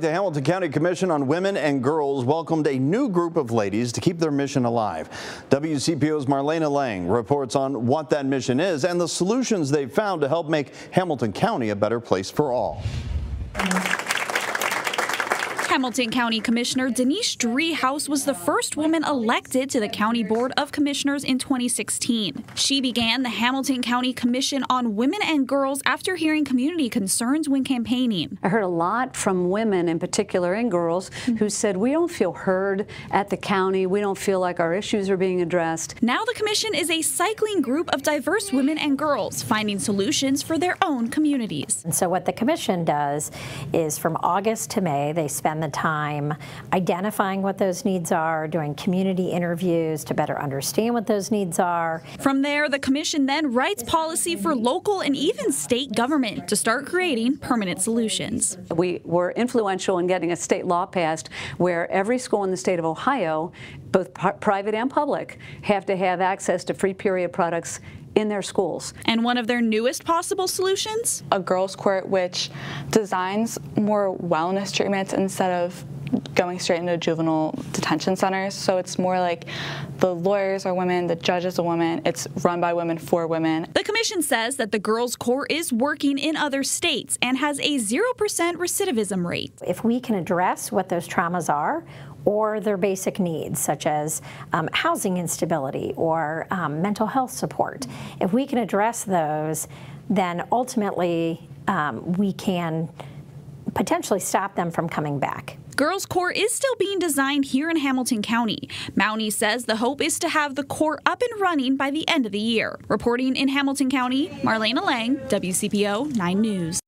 The Hamilton County Commission on Women and Girls welcomed a new group of ladies to keep their mission alive. WCPO's Marlena Lang reports on what that mission is and the solutions they've found to help make Hamilton County a better place for all. Hamilton County Commissioner Denise Driehaus was the first woman elected to the County Board of Commissioners in 2016. She began the Hamilton County Commission on Women and Girls after hearing community concerns when campaigning. I heard a lot from women in particular and girls who said we don't feel heard at the county, we don't feel like our issues are being addressed. Now the commission is a cycling group of diverse women and girls finding solutions for their own communities. And so what the commission does is from August to May, they spend the time identifying what those needs are, doing community interviews to better understand what those needs are. From there, the commission then writes policy for local and even state government to start creating permanent solutions. We were influential in getting a state law passed where every school in the state of Ohio, both private and public, have to have access to free period products in their schools. And one of their newest possible solutions? A girls' court which designs more wellness treatments instead of going straight into juvenile detention centers. So it's more like the lawyers are women, the judges are women, it's run by women for women. The commission says that the girls' court is working in other states and has a 0% recidivism rate. If we can address what those traumas are, or their basic needs, such as um, housing instability or um, mental health support. If we can address those, then ultimately um, we can potentially stop them from coming back. Girls Court is still being designed here in Hamilton County. Mountie says the hope is to have the court up and running by the end of the year. Reporting in Hamilton County, Marlena Lang, WCPO 9 News.